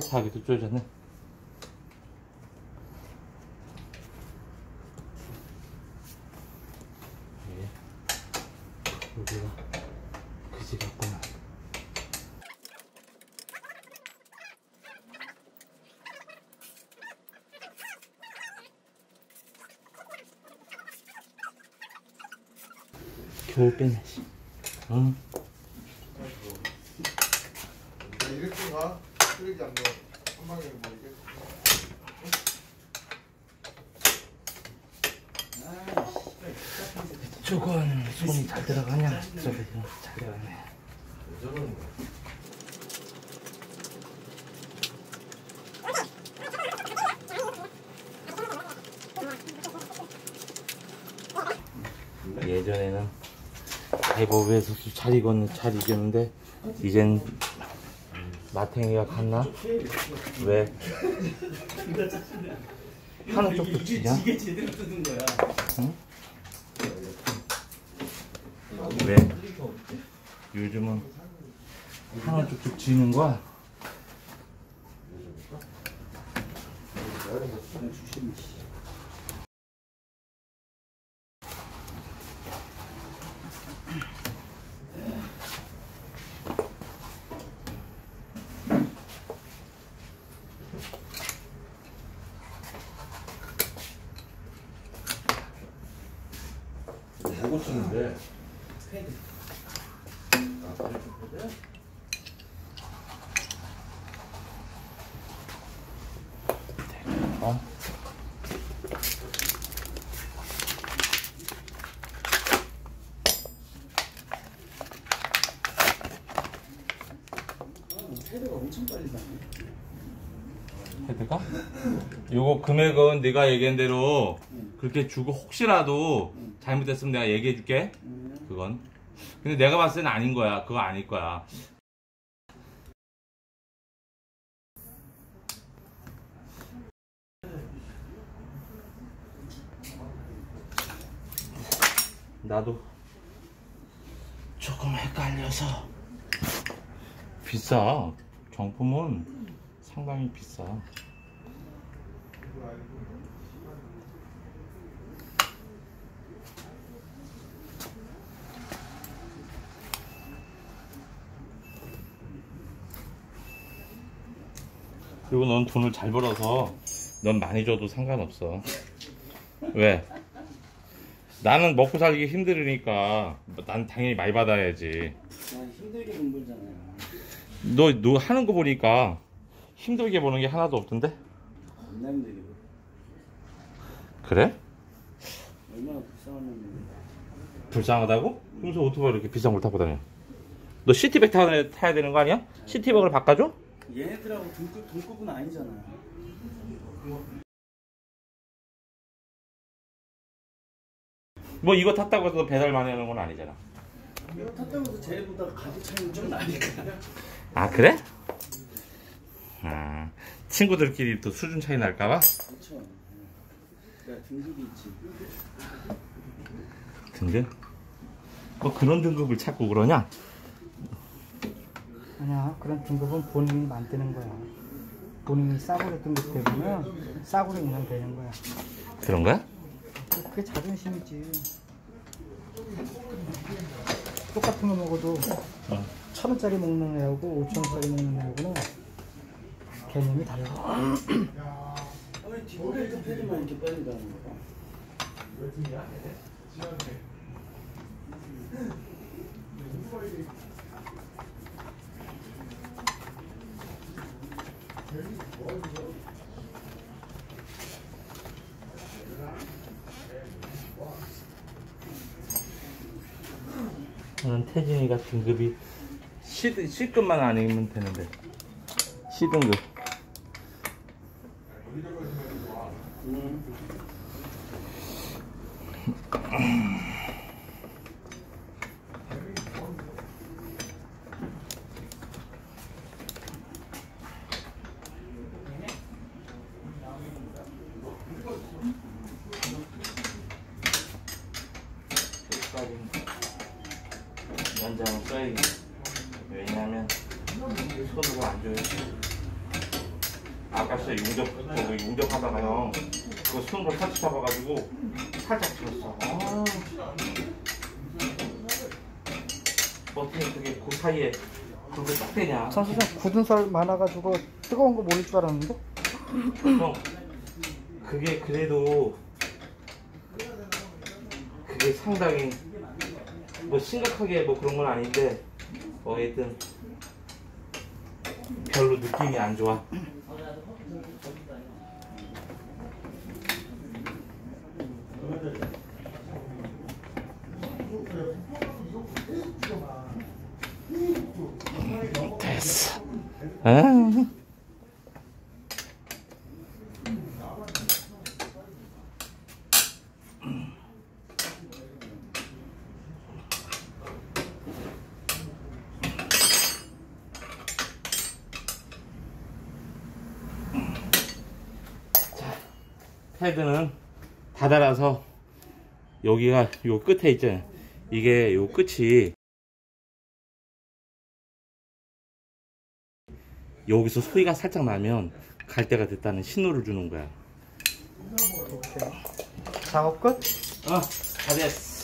타이트하게 뚫어졌네 예. 겨울 빼네 씨. 응. 이렇게 가 쓰레기 안 넣어 한 방에 뭐 이게 저건 손이 잘 들어가냐? 저기 잘 들어가네. 예전에는 대법에서 잘 익었는 잘 익었는데 이젠 마탱이가 갔나? 왜? 하는 쪽도 치냐? 이게 제대로 뜯은 거야. 왜? 요즘은 하나 쭉쭉 지는 거야? 어? 헤드가 엄청 빨리 나네. 헤드가? 요거 금액은 네가 얘기한 대로 그렇게 주고 혹시라도 잘못됐으면 내가 얘기해 줄게 음. 그건 근데 내가 봤을 때는 아닌 거야. 그거 아닐 거야. 나도 조금 헷갈려서 비싸. 정품은 상당히 비싸 그리고 넌 돈을 잘 벌어서 넌 많이 줘도 상관없어 왜? 나는 먹고 살기 힘들으니까 난 당연히 많이 받아야지 나 힘들게 돈 벌잖아요. 너, 너 하는 거 보니까 힘들게 보는 게 하나도 없던데? 겁나 힘들게. 벌. 그래? 얼마나 불쌍하면. 불쌍하다고? 그래서 오토바이 이렇게 비싼 걸 타고 다녀 너 시티백 타야 되는 거 아니야? 시티백을 바꿔줘? 얘네들하고 동급, 동급은 아니잖아. 뭐 이거 탔다고 해서 배달 많이 하는 건 아니잖아 이거 탔다고 해서 쟤보다 가격 차이는 좀 나니까. 아 그래? 아 친구들끼리 또 수준 차이 날까봐? 그렇죠. 야 등급이 있지. 등급? 뭐 그런 등급을 찾고 그러냐? 아니야 그런 등급은 본인이 만드는 거야 본인이 싸구려 등급 때문에 싸구려 인상 되는 거야 그런 거야? 그게 자존심이지 똑같은 거 먹어도 어. 천 원짜리 먹는 애하고 오천 원짜리 먹는 애하고는 개념이 달라 뒷부분에서 패드만 이렇게 빨리 가는 거야. 저는 태진이가 등급이 C, C급만 아니면 되는데 C등급 음. 연장을 써야겠네 왜냐면 손으로 안 줘요. 아까 진짜 용접, 저기 용접하다가요. 그거 손으로 터치 잡아가지고 살짝 쳤어. 아. 어떻게 그게 그 사이에 그게 딱 되냐. 선수님 굳은 살 많아가지고 뜨거운 거 모를 줄 알았는데? 형, 그게 그래도 그게 상당히 뭐 심각하게 뭐 그런 건 아닌데 뭐 하여튼 별로 느낌이 안 좋아. 됐어. 아. 패드는 다 달아서 여기가 요 끝에 있잖아요. 이게 요 끝이 여기서 소리가 살짝 나면 갈 때가 됐다는 신호를 주는 거야. 오케이. 작업 끝? 어, 다 됐어.